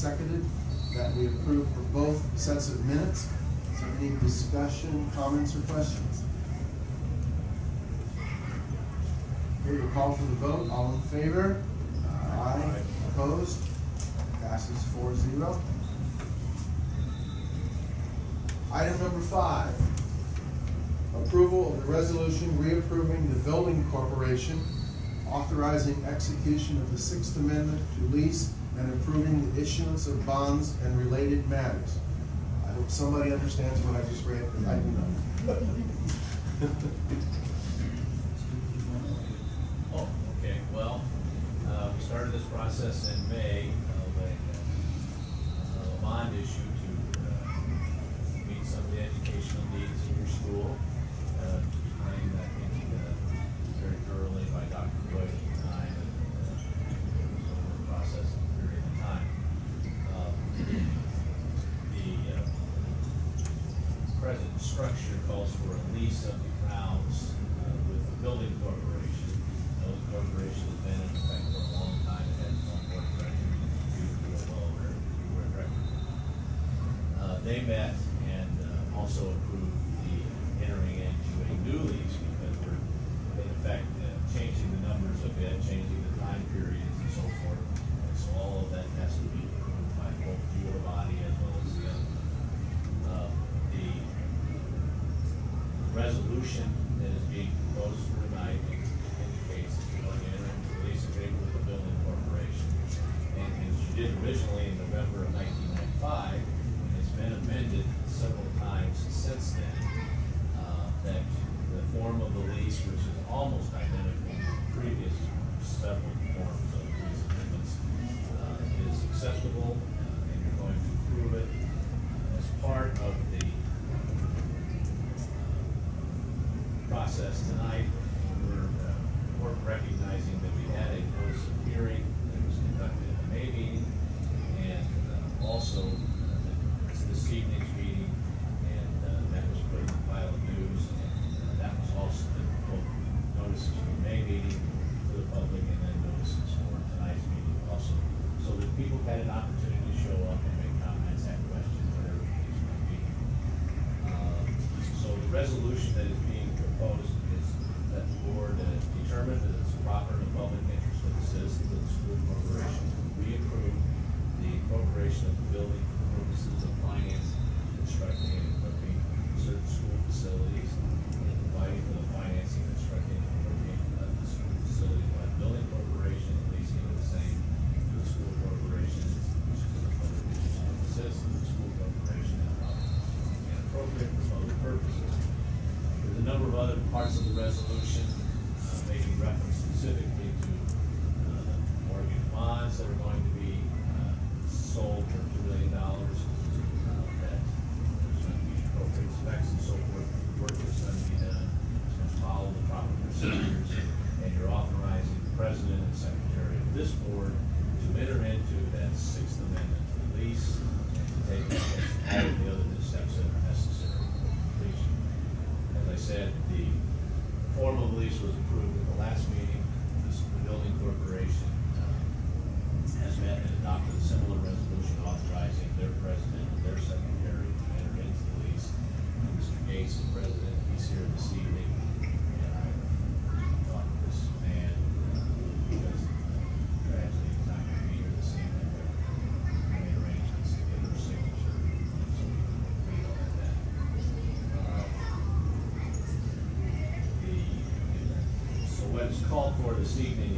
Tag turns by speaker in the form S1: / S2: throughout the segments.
S1: seconded that we approve for both sets of minutes. Is there any discussion, comments, or questions? Okay, we'll call for the vote. All in favor? Aye. Opposed? Passes 4-0. Item number five, approval of the resolution reapproving the building corporation authorizing execution of the Sixth Amendment to lease and approving the issuance of bonds and related matters. I hope somebody understands what I just read, I do not.
S2: they met and uh, also approved the entering into a new lease because we're, in effect, uh, changing the numbers a bit, changing the time periods and so forth. And so all of that has to be approved by both your body as well as the, uh, the resolution that is being proposed for tonight indicates that you're going to enter into the building corporation. And as did originally in November of 1995, been amended several times since then. Uh, that the form of the lease, which is almost identical to previous several forms of lease amendments, uh, is acceptable this evening.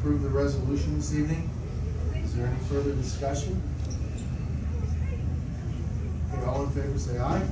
S1: approve the resolution this evening. Is there any further discussion? Okay, all in favor say aye.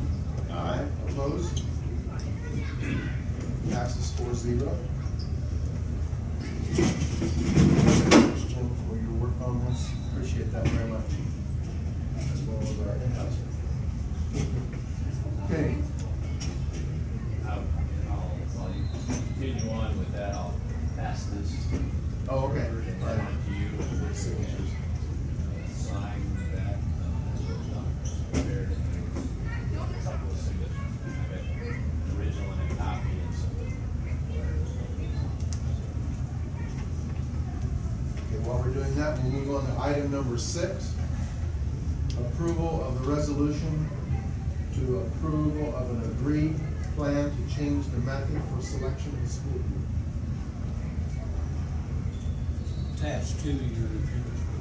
S1: Item number six, approval of the resolution to approval of an agreed plan to change the method for selection of school.
S3: Attached to your agenda.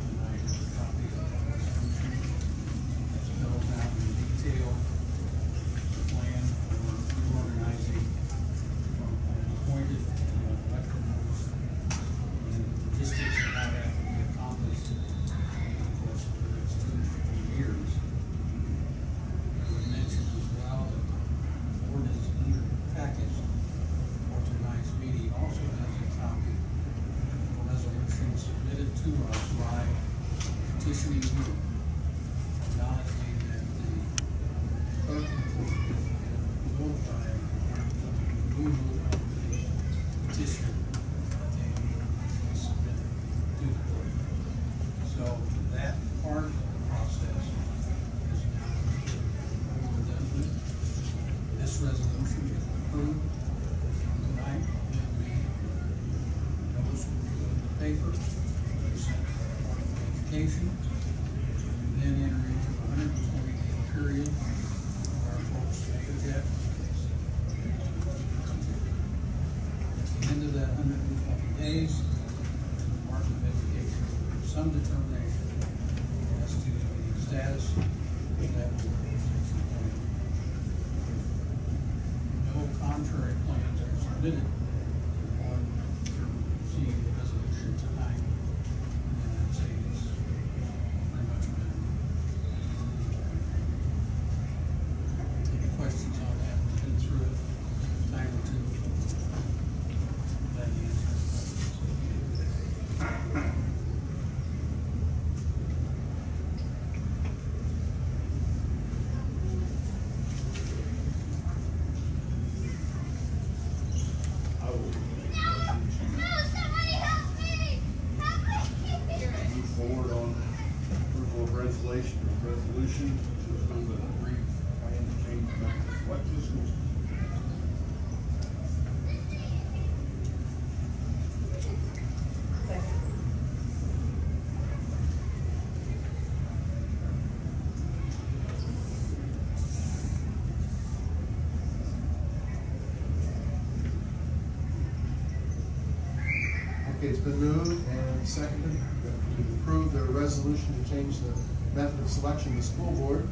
S3: been
S1: moved and seconded to approve the resolution to change the method of selection of the school board.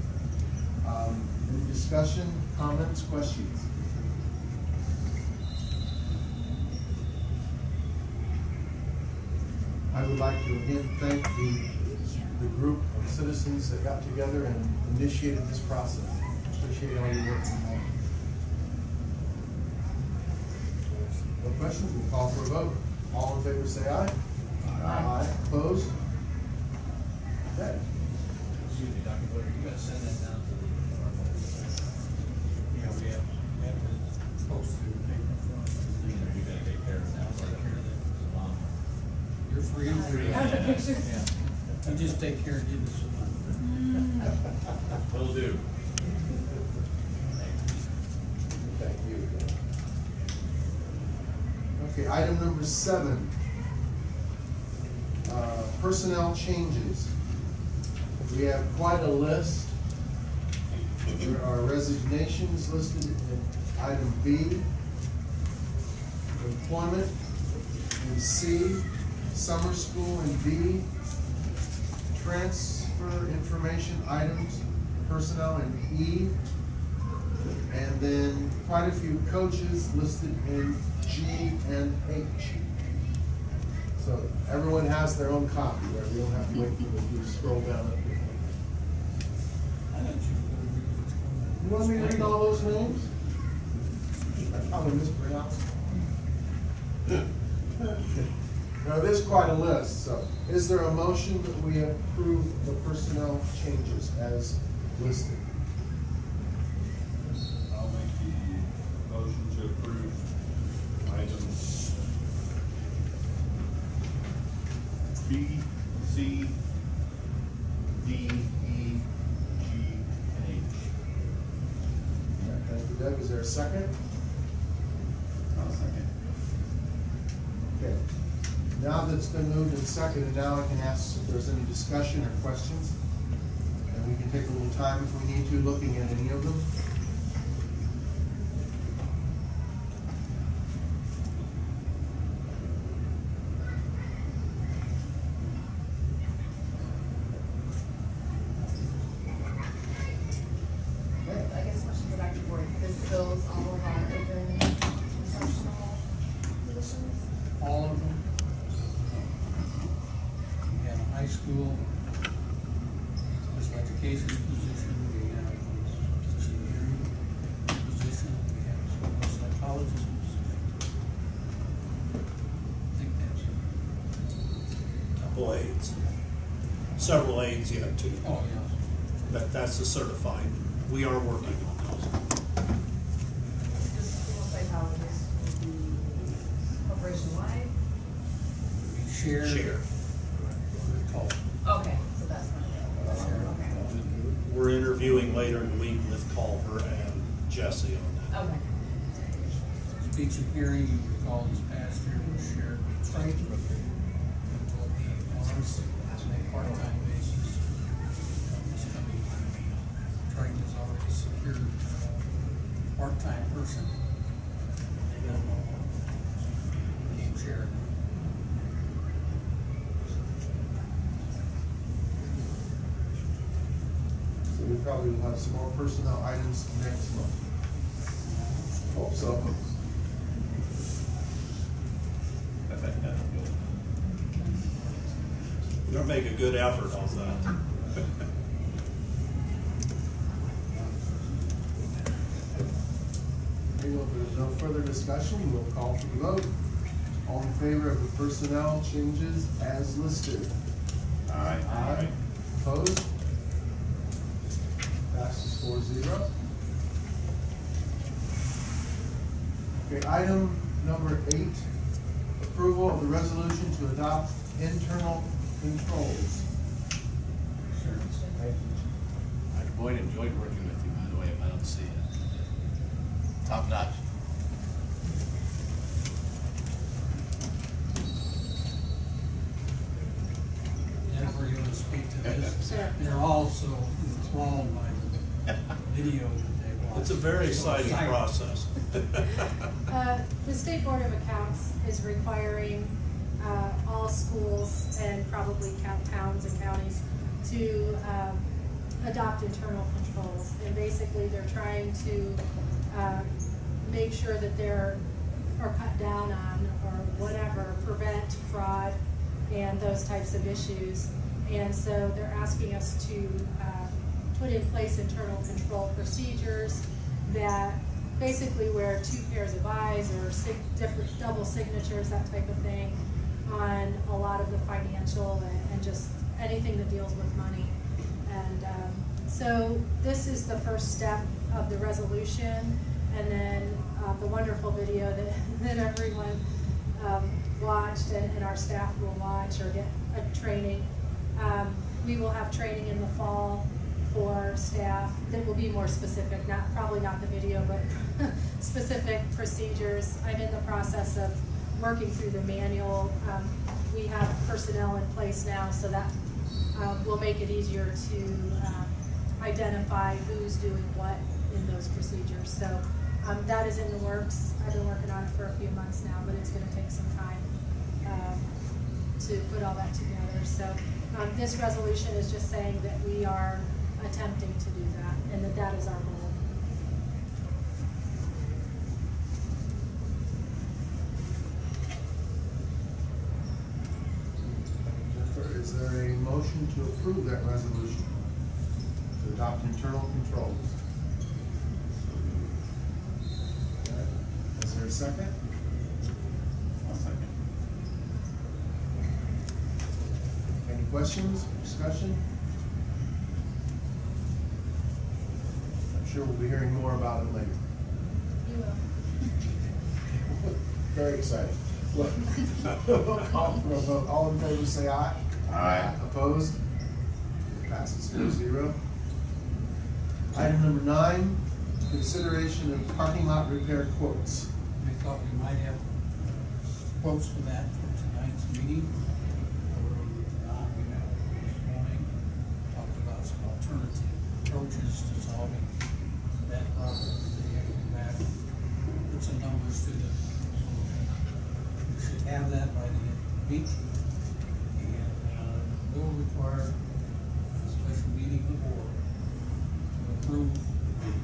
S1: Um, any discussion, comments, questions? I would like to again thank the, the group of citizens that got together and initiated this process. Appreciate all your work No questions, we'll call for a vote. All in favor say aye.
S4: Aye.
S1: Opposed? Okay.
S2: Excuse me, Dr. Blair, you gotta send that down to the department.
S3: Yeah, we have, we have to post it.
S2: You gotta take care of that.
S3: now, so I care of
S2: it.
S3: You're free. You're free.
S2: Yeah.
S3: You just take care and give us. Mm.
S2: Will do.
S1: Item number seven, uh, personnel changes. We have quite a list. There are resignations listed in item B, employment in C, summer school in D, transfer information items, personnel in E, and then quite a few coaches listed in G and H. So everyone has their own copy, right? We don't have to wait for them to scroll down.
S3: You.
S1: You want me to read all those names? I probably mispronounced. Now, there's quite a list, so is there a motion that we approve the personnel changes as listed?
S5: I'll make the motion to approve items B, C, D, E, G, and H.
S1: Thank you, Doug. Is there a second?
S5: I'll second.
S1: Okay. Now that it's been moved and seconded, now I can ask if there's any discussion or questions. And we can take a little time if we need to, looking at any of them. Okay.
S4: I guess I should go back to board. This fills all of our open instructional positions.
S3: All of them. We have a high school special education position, we have a teaching hearing position, we have a school psychologist position. I think that's it.
S6: couple aides. Aides yet too.
S3: Oh, yeah.
S6: That, that's the certified. We are working on those.
S4: This school psychologist would be corporation wide.
S3: We share.
S6: Share.
S3: Call.
S4: Okay, so that's not available. Okay.
S6: We're interviewing later in the week with Culver and Jesse on that.
S4: Okay.
S3: Speech and hearing, you recall this past year, we shared training. It will be ours on a part-time basis. This coming training is already secured, uh, part-time person. And then, uh, Game share.
S1: So we probably will have some more personnel items next month. Hope so.
S6: We're gonna make a good effort on that.
S1: Okay, well, if there's no further discussion, we'll call for the vote. All in favor of the personnel changes as listed?
S5: Aye. Aye.
S1: Opposed? Passes four zero. Okay, item number eight, approval of the resolution to adopt internal controls.
S2: Sure. I've enjoyed working with you, by the way, if I don't see it. Top notch.
S3: Jennifer, you want to speak to this? They're also enthralled by the video that they watch.
S6: It's a very exciting process.
S7: Uh, The State Board of Accounts is requiring uh, all schools and probably towns and counties to um, adopt internal controls. And basically, they're trying to uh, make sure that they're, or cut down on, or whatever, prevent fraud and those types of issues. And so they're asking us to uh, put in place internal control procedures that basically where two pairs of eyes or different double signatures, that type of thing, on a lot of the financial and, and just anything that deals with money. And um, so this is the first step of the resolution, and then uh, the wonderful video that, that everyone um, watched and, and our staff will watch or get a training. Um, we will have training in the fall for staff that will be more specific, not, probably not the video, but specific procedures. I'm in the process of working through the manual. Um, we have personnel in place now, so that um, will make it easier to um, identify who's doing what in those procedures. So Um, that is in the works. I've been working on it for a few months now, but it's gonna take some time, um, to put all that together. So, um, this resolution is just saying that we are attempting to do that, and that that is our goal.
S1: Is there a motion to approve that resolution? To adopt internal controls? Is there a second?
S5: I'll second.
S1: Any questions, discussion? I'm sure we'll be hearing more about it later.
S7: You will.
S1: Very exciting. Look, we'll for a vote. All in favor, say aye.
S5: Aye.
S1: Opposed? Passes four zero. Item number nine, consideration of parking lot repair quotes.
S3: We thought we might have quotes for that for tonight's meeting. Or not, we met this morning, talked about some alternative approaches to solving that problem. They have come back, put some numbers to the, we should have that by the end of the. And, uh, will require a special meeting of the board to approve the bid.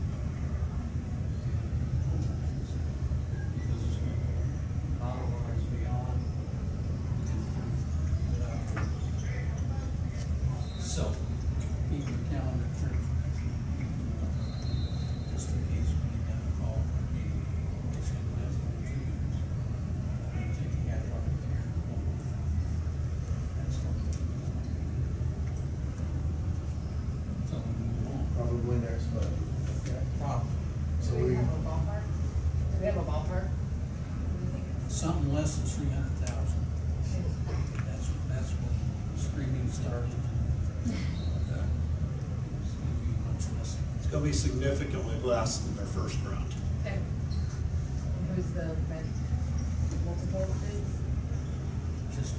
S3: Because it's not otherwise beyond. So, keep your calendar free. Just in case we need to call for a meeting, which can last for two years. I'm taking that part of here. That's something. So, we move on.
S1: Probably next month. Okay.
S3: Problem.
S1: So
S4: Do we
S1: we,
S4: have a ballpark? Do we have a ballpark? What do you think it's-
S3: less than three hundred thousand. That's, that's when screaming started. It's gonna be much less.
S6: It's gonna be significantly less than their first round.
S4: Okay. And Who's the rent, multiple bids?
S3: Just,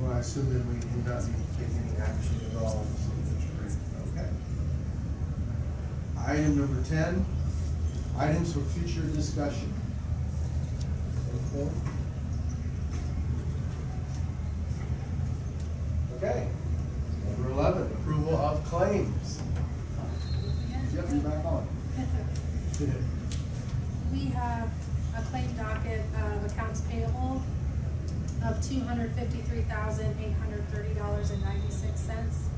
S1: well, I assume that we do not need to take any action at all. Okay. Item number ten, items for future discussion. Okay. Number eleven, approval of claims. Yep, you're back on.
S7: We have a claim docket of accounts payable of two hundred fifty-three thousand, eight hundred thirty dollars and ninety-six cents.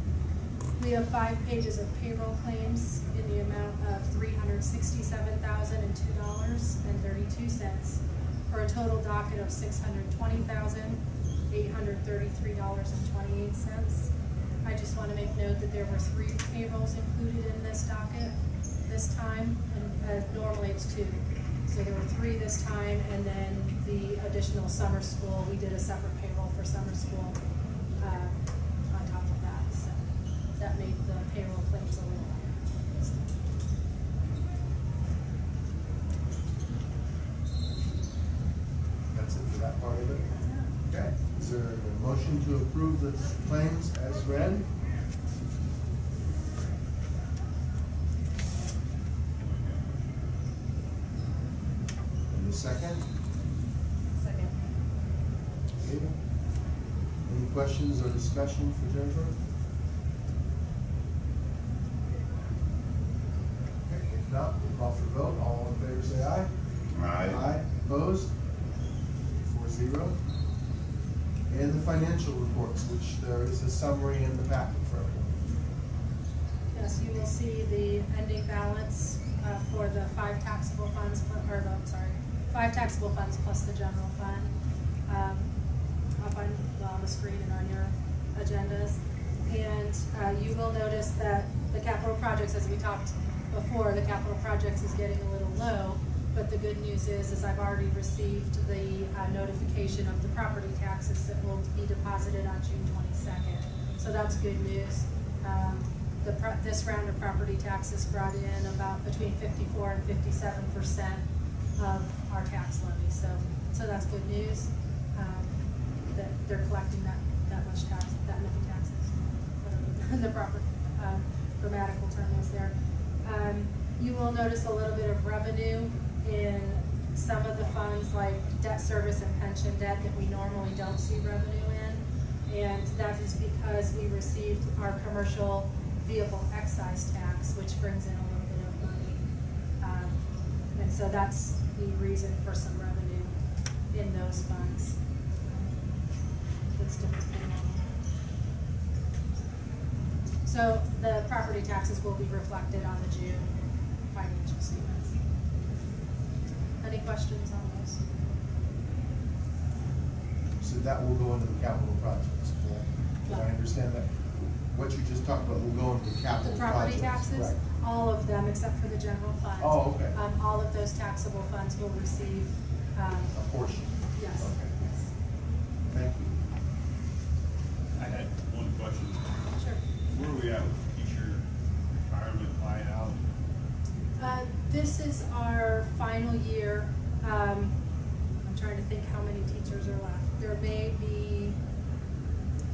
S7: We have five pages of payroll claims in the amount of three hundred sixty-seven thousand and two dollars and thirty-two cents for a total docket of six hundred twenty thousand, eight hundred thirty-three dollars and twenty-eight cents. I just wanna make note that there were three payrolls included in this docket this time, and uh, normally it's two. So there were three this time, and then the additional summer school, we did a separate payroll for summer school, uh, on top of that, so that made the payroll claims a little higher.
S1: That's it for that part of it? Okay, is there a motion to approve the claims as read? And the second?
S4: Second.
S1: Abel? Any questions or discussion for Jennifer? Okay, if not, we'll call for vote. All in favor say aye. Aye, opposed? Four zero. And the financial reports, which there is a summary in the packet for everyone.
S7: Yes, you will see the ending balance, uh, for the five taxable funds, or the, I'm sorry, five taxable funds plus the general fund, um, up on, on the screen and on your agendas. And, uh, you will notice that the capital projects, as we talked before, the capital projects is getting a little low. But the good news is, is I've already received the, uh, notification of the property taxes that will be deposited on June twenty-second. So that's good news. Um, the, this round of property taxes brought in about between fifty-four and fifty-seven percent of our tax levy, so, so that's good news. Um, that they're collecting that, that much tax, that many taxes. the proper um, grammatical term is there. Um, You will notice a little bit of revenue in some of the funds like debt service and pension debt that we normally don't see revenue in. And that is because we received our commercial vehicle excise tax, which brings in a little bit of money. Um, And so that's the reason for some revenue in those funds. That's different. So the property taxes will be reflected on the June financial statements. Any questions on those?
S1: So that will go into the capital projects, correct? Did I understand that? What you just talked about will go into the capital
S7: The
S1: projects?
S7: property taxes,
S1: Right.
S7: all of them except for the general fund.
S1: Oh, okay.
S7: Um, all of those taxable funds will receive, um,
S1: A portion?
S7: yes,
S1: Okay.
S7: yes.
S1: Thank you.
S5: I had one question.
S7: Sure.
S5: Where are we at with teacher retirement buyout?
S7: Uh, this is our final year. Um, I'm trying to think how many teachers are left. There may be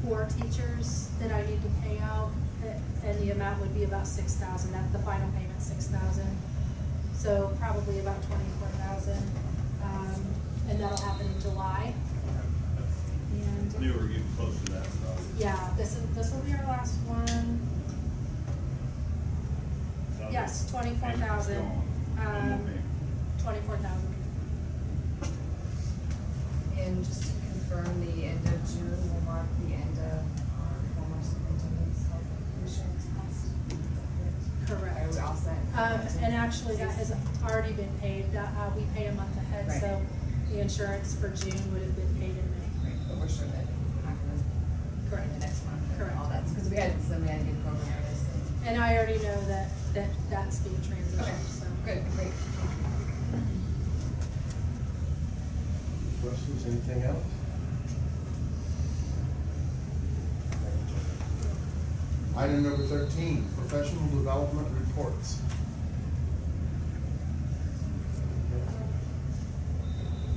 S7: four teachers that I need to pay out, a- and the amount would be about six thousand, that, the final payment, six thousand. So probably about twenty-four thousand, um, and that'll happen in July. And,
S5: Knew we were getting close to that, so.
S7: yeah, this is, this will be our last one.
S5: so
S7: Yes, twenty-four thousand.
S5: payment's gone. No more
S7: Um,
S5: payment.
S7: twenty-four thousand.
S4: And just to confirm, the end of June will mark the end of our former superintendent's health insurance cost. Is that
S7: Correct.
S4: Are we all set?
S7: Um, and actually, that has already been paid, That, uh, we pay a month ahead,
S4: Right.
S7: so the insurance for June would have been paid in May.
S4: Right, But we're sure that we're not gonna,
S7: Correct.
S4: in the next month,
S7: Correct.
S4: all that, because we had some, we had a new program for and-
S7: And I already know that, that that's being
S4: Okay,
S7: so.
S4: good, great.
S1: Questions, anything else? Item number thirteen, professional development reports.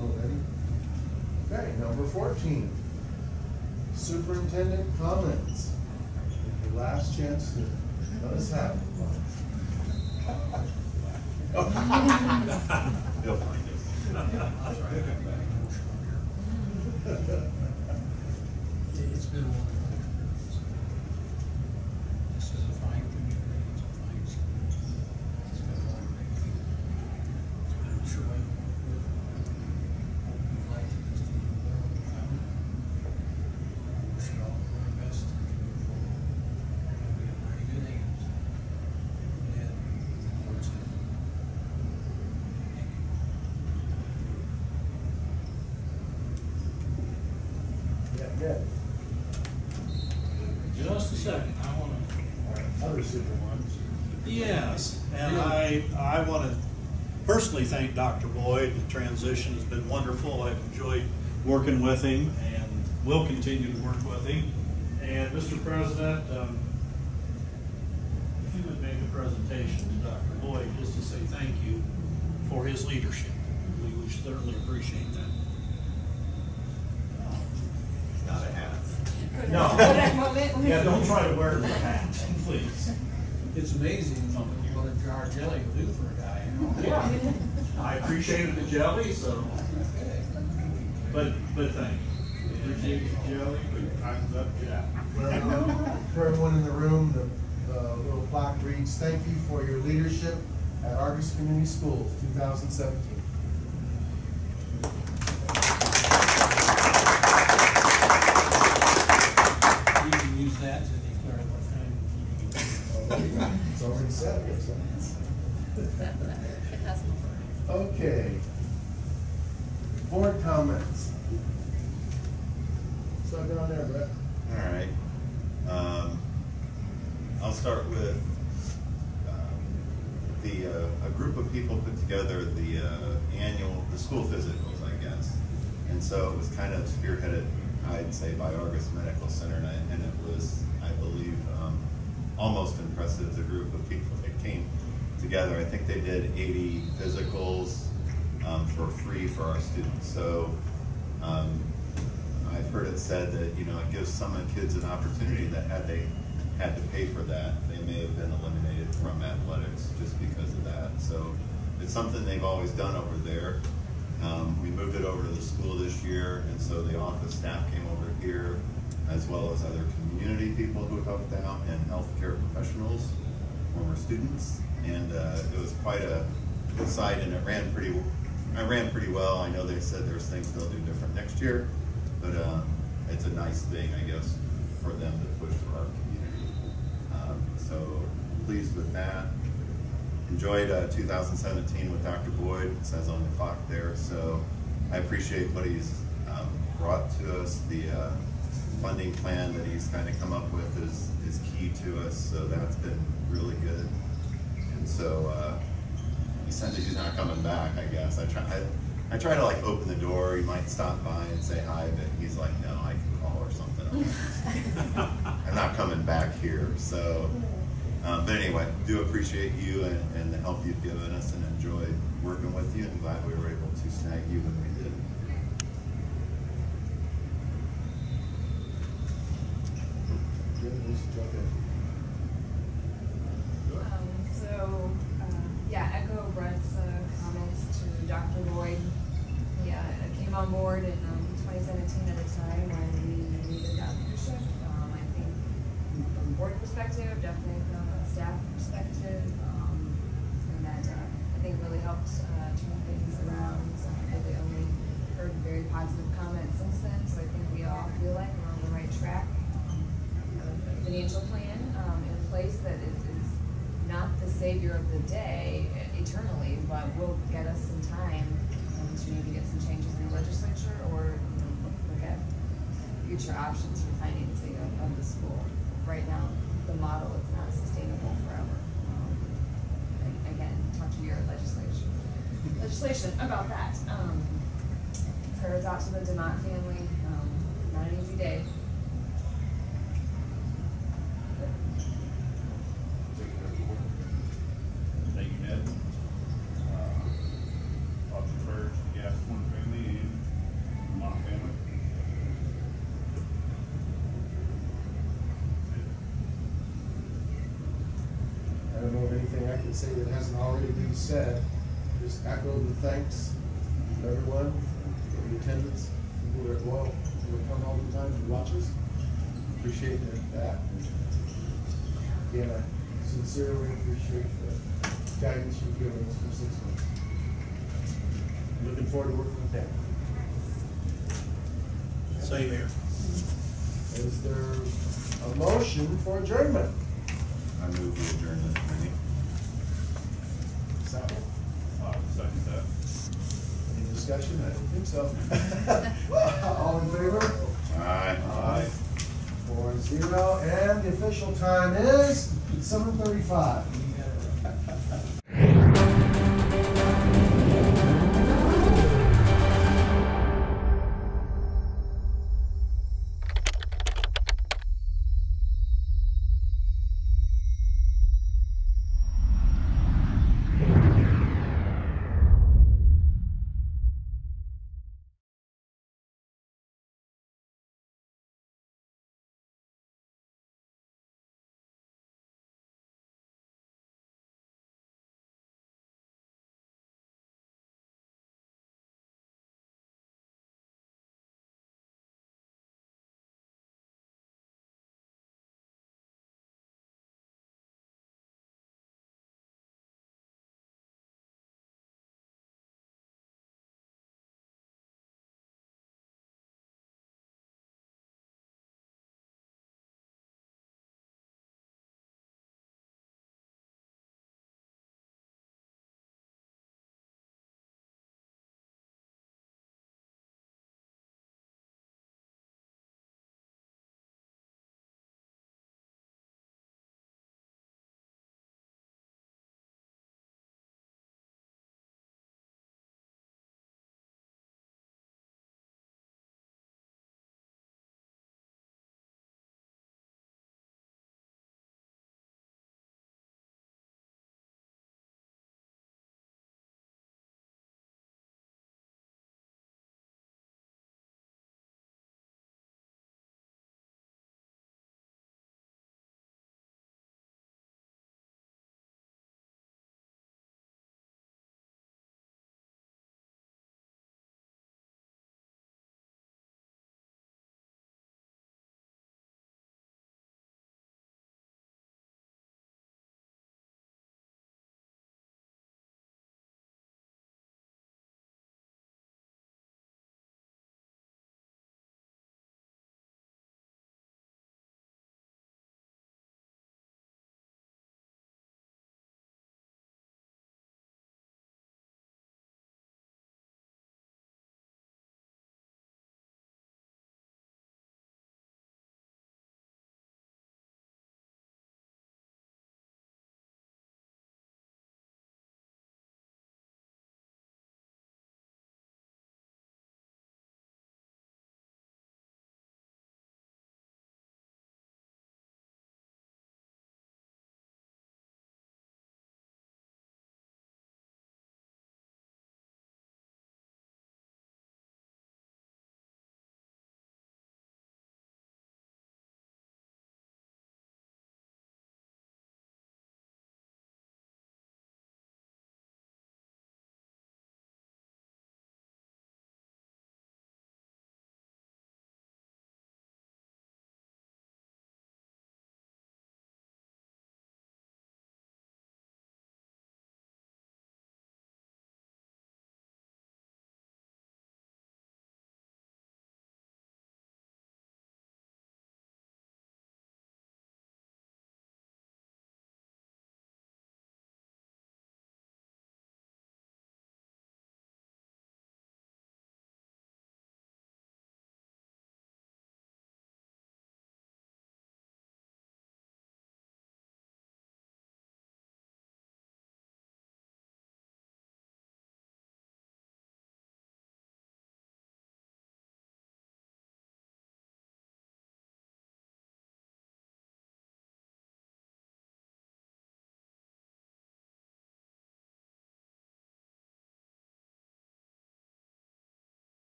S1: Ready? Okay, number fourteen, superintendent comments. Your last chance to let us have one.
S6: You'll find it.
S3: It's been one of those. This is a fine community, it's a fine school. It's got a lot of great people. It's been a joy to work with. Hope you like this team, they're all found. We should all do our best to move forward. We're gonna be in very good hands. And towards it. Thank you.
S1: Yeah.
S3: Just a second, I wanna.
S1: Other super ones.
S6: Yes, and I, I want to personally thank Dr. Boyd. The transition has been wonderful. I've enjoyed working with him and will continue to work with him. And Mr. President, um, if you would make a presentation to Dr. Boyd, just to say thank you for his leadership. We would certainly appreciate that. No. yeah, don't try to wear the hat, please.
S3: It's amazing what a jar of jelly will do for a guy.
S6: Yeah. I appreciated the jelly, so. But but thank you.
S5: Appreciate the jelly, but I yeah.
S1: For everyone, for everyone in the room, the, the little plaque reads, "Thank you for your leadership at Argos Community Schools
S8: 2017." Was, I believe, um, almost impressive, the group of people that came together. I think they did eighty physicals, um, for free for our students. So, um, I've heard it said that, you know, it gives some kids an opportunity that had they had to pay for that. They may have been eliminated from athletics just because of that. So it's something they've always done over there. Um, we moved it over to the school this year, and so the office staff came over here, as well as other community people who helped out, and healthcare professionals, former students, and uh, it was quite a site, and it ran pretty. I ran pretty well. I know they said there's things they'll do different next year, but um, it's a nice thing, I guess, for them to push for our community. Um, so pleased with that enjoyed uh, 2017 with Dr. Boyd, it says on the clock there. So I appreciate what he's um, brought to us. The uh, funding plan that he's kind of come up with is, is key to us. So that's been really good. And so uh, he said that he's not coming back, I guess. I try, I, I try to like open the door. He might stop by and say hi, but he's like, no, I can call or something. I'm not coming back here. So um, but anyway, do appreciate you and, and the help you've given us and enjoyed working with you and glad we were able to snag you when we did.
S1: Good, Lisa, jump in.
S4: Um, so, uh, yeah, echo Brett's, uh, comments to Dr. Boyd. He, uh, came on board in, um, twenty seventeen at a time when we needed that leadership. Um, I think from a board perspective, definitely from a staff perspective, um, and that, uh, I think really helped, uh, turn things around. So I've really only heard very positive comments since then, so I think we all feel like we're on the right track. Um, a financial plan um, in place that is, is not the savior of the day eternally, but will get us some time um, to maybe get some changes in the legislature or you know, look, look at future options for financing of, of the school. Right now, the model is not sustainable forever. Um, again, talk to your legislation legislation about that. Um, prayers out to the Demott family. Um, not an easy day.
S5: Thank you, Ned. Uh, Thoughts and prayers to the Gascoigne family and my family.
S1: I don't know of anything I can say that hasn't already been said. Just echo the thanks to everyone for the attendance, people that, well, who come all the time to watch us. Appreciate that- that. Again, I sincerely appreciate the guidance you've given us for six months. Looking forward to working with them.
S6: Same here.
S1: Is there a motion for adjournment?
S8: I move we adjourn this meeting.
S1: Second?
S5: Uh, second that.
S1: Any discussion? I don't think so. All in favor?
S8: Aye.
S1: Aye. Four zero, and the official time is seven thirty-five.